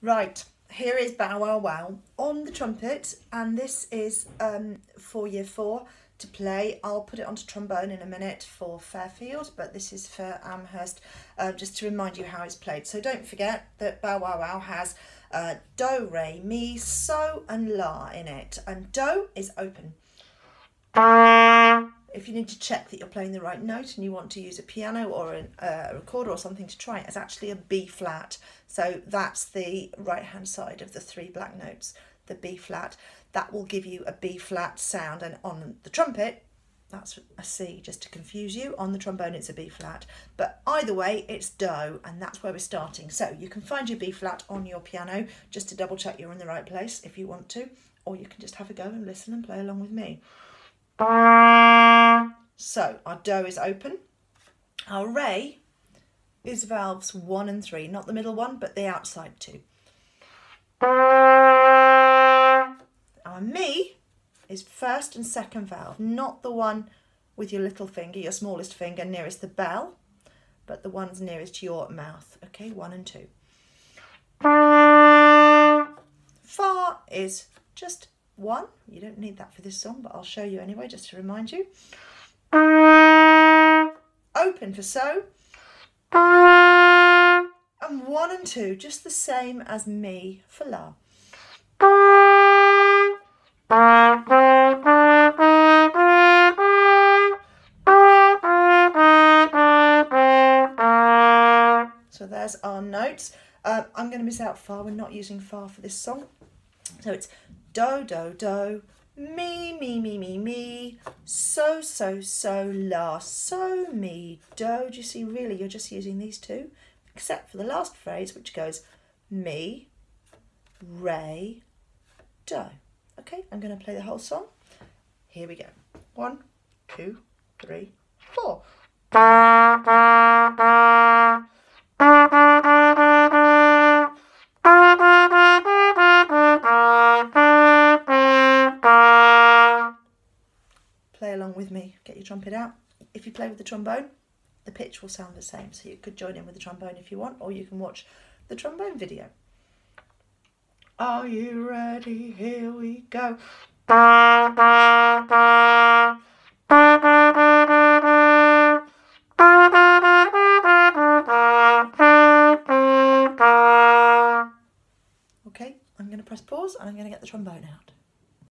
Right, here is Bow Wow Wow on the trumpet, and this is um, for year four to play. I'll put it onto trombone in a minute for Fairfield, but this is for Amherst, uh, just to remind you how it's played. So don't forget that Bow Wow Wow has uh, Do, Re, Mi, So, and La in it, and Do is open. If you need to check that you're playing the right note and you want to use a piano or an, uh, a recorder or something to try it, it's actually a B flat. So that's the right hand side of the three black notes, the B flat. That will give you a B flat sound and on the trumpet, that's a C just to confuse you. On the trombone it's a B flat. But either way it's Do and that's where we're starting. So you can find your B flat on your piano just to double check you're in the right place if you want to or you can just have a go and listen and play along with me. So our do is open. Our re is valves one and three, not the middle one, but the outside two. Our mi is first and second valve, not the one with your little finger, your smallest finger nearest the bell, but the ones nearest to your mouth. Okay, one and two. Fa is just one. You don't need that for this song, but I'll show you anyway, just to remind you. Open for so. And one and two, just the same as mi for la. So there's our notes. Uh, I'm going to miss out fa. We're not using fa for this song. So it's do, do, do, mi, mi, mi, mi, mi, so, so, so, la, so, mi, do. Do you see, really, you're just using these two, except for the last phrase, which goes mi, re, do. Okay, I'm going to play the whole song. Here we go. One, two, three, four. Along with me, get your trumpet out. If you play with the trombone, the pitch will sound the same. So you could join in with the trombone if you want, or you can watch the trombone video. Are you ready? Here we go. Okay, I'm going to press pause and I'm going to get the trombone out.